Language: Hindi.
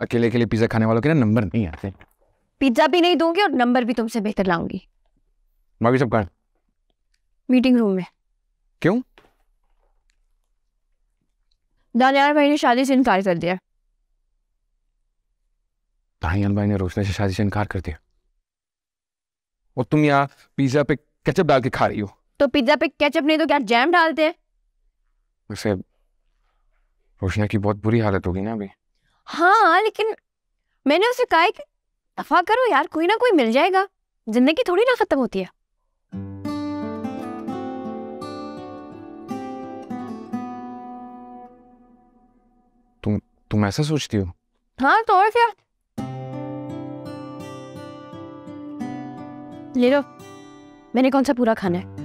अकेले अकेले पिज्जा खाने वालों के ना नंबर नहीं आते। पिज्जा भी नहीं दूँगी और नंबर भी तुमसे बेहतर लाऊँगी। बाकी सब कहा? मीटिंग रूम में। क्यों? दानियार भाई ने शादी से इनकार कर दिया। दानियाल भाई ने रोशना से शादी से इनकार कर दिया। और तुम यहाँ पिज्जा पे केचप डाल के खा रही हो। तो पिज्जा पे केचप नहीं तो क्या जैम डालते हैं? वैसे रोशना की बहुत बुरी हालत होगी ना अभी। हाँ लेकिन मैंने उसे कहा कि दफ़ा करो यार कोई ना कोई मिल जाएगा। ज़िंदगी थोड़ी ना खत्म होती है। तुम तुम ऐसा सोचती हो? हाँ तो और क्या? ले लो। मैंने कौन सा पूरा खाना है?